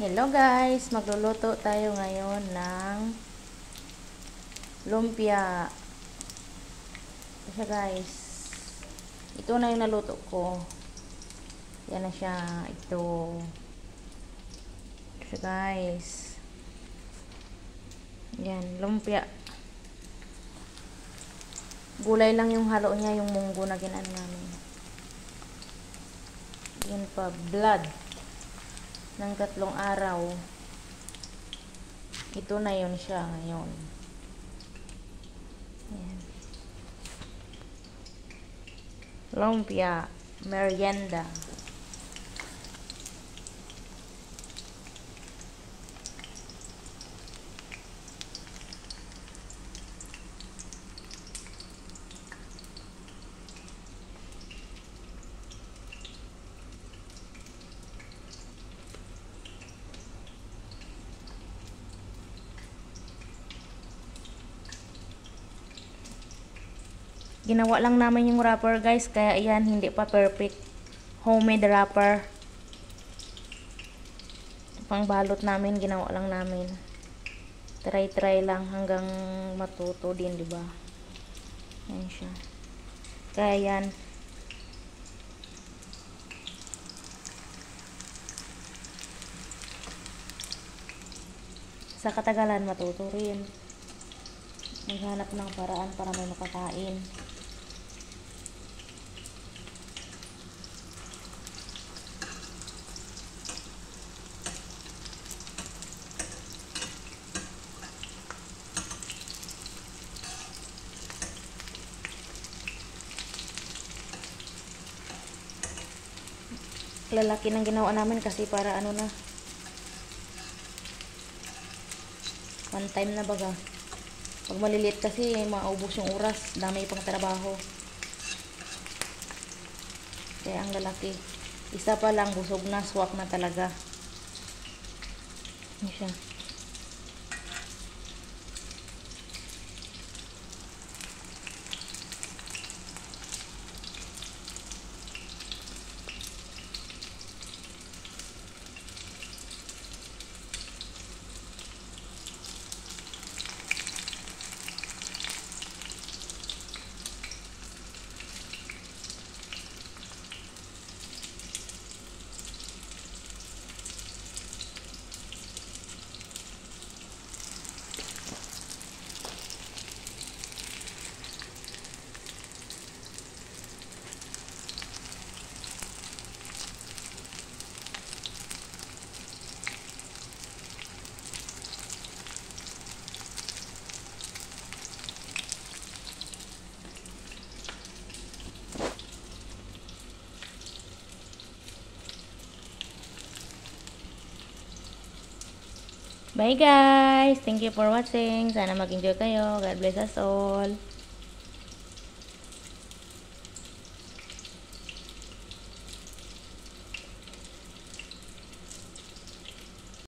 Hello guys! Magluluto tayo ngayon ng lumpia. Siya guys. Ito na yung naluto ko. Yan na siya. Ito. Siya guys. Yan. Lumpia. Gulay lang yung halo niya. Yung munggo na ginano namin. Yan pa. Blood ng tatlong araw. Ito na yun siya ngayon. Ayan. Lumpia, merienda. Ginawa lang namin yung wrapper guys, kaya yan hindi pa perfect. Homemade wrapper. Pang balot namin, ginawa lang namin. Try-try lang hanggang matuto din, di ba? Yan siya. Kaya yan. Sa katagalan, matuto rin. Maghanap ng paraan para may makakain. Lalaki ng ginawa namin kasi para ano na. One time na baga. Pag maliliit kasi maubos yung oras. Dami pang trabaho. Kaya ang lalaki isa pa lang busog na swak na talaga. Yun siya Bye guys! Thank you for watching. Sana mag-enjoy kayo. God bless us all.